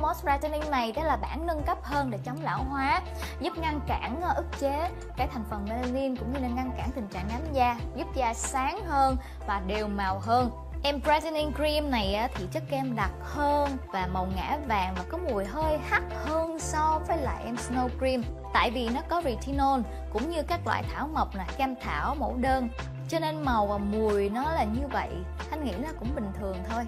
brightening này đó là bản nâng cấp hơn để chống lão hóa giúp ngăn cản ờ, ức chế cái thành phần melanin cũng như là ngăn cản tình trạng nám da giúp da sáng hơn và đều màu hơn. Em Brightening Cream này thì chất kem đặc hơn và màu ngã vàng và có mùi hơi hắc hơn so với lại em Snow Cream. Tại vì nó có retinol cũng như các loại thảo mộc là cam thảo, mẫu đơn. Cho nên màu và mùi nó là như vậy. Thanh nghĩ là cũng bình thường thôi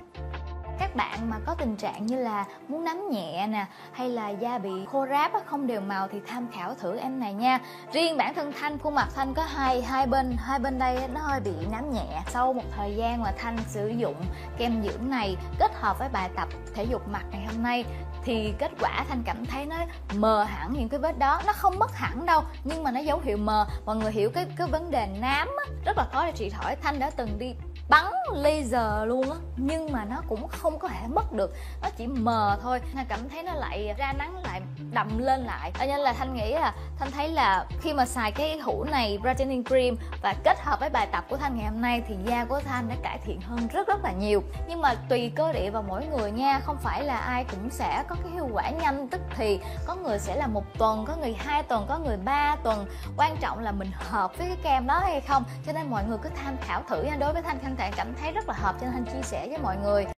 các bạn mà có tình trạng như là muốn nắm nhẹ nè hay là da bị khô ráp không đều màu thì tham khảo thử em này nha. Riêng bản thân thanh khuôn mặt thanh có hai hai bên hai bên đây nó hơi bị nám nhẹ. Sau một thời gian mà thanh sử dụng kem dưỡng này kết hợp với bài tập thể dục mặt ngày hôm nay thì kết quả thanh cảm thấy nó mờ hẳn. Những cái vết đó nó không mất hẳn đâu nhưng mà nó dấu hiệu mờ. Mọi người hiểu cái cái vấn đề nám á, rất là khó để trị khỏi. Thanh đã từng đi bắn laser luôn á, nhưng mà nó cũng không có thể mất được, nó chỉ mờ thôi. Thanh cảm thấy nó lại ra nắng lại đậm lên lại. Cho nên là thanh nghĩ là, thanh thấy là khi mà xài cái hũ này brightening cream và kết hợp với bài tập của thanh ngày hôm nay thì da của thanh đã cải thiện hơn rất rất là nhiều. Nhưng mà tùy cơ địa và mỗi người nha, không phải là ai cũng sẽ có cái hiệu quả nhanh tức thì. Có người sẽ là một tuần, có người hai tuần, có người ba tuần. Quan trọng là mình hợp với cái kem đó hay không. Cho nên mọi người cứ tham khảo thử nha. Đối với thanh khăn tạng cảm thấy rất là hợp cho nên thanh chia sẻ với mọi người.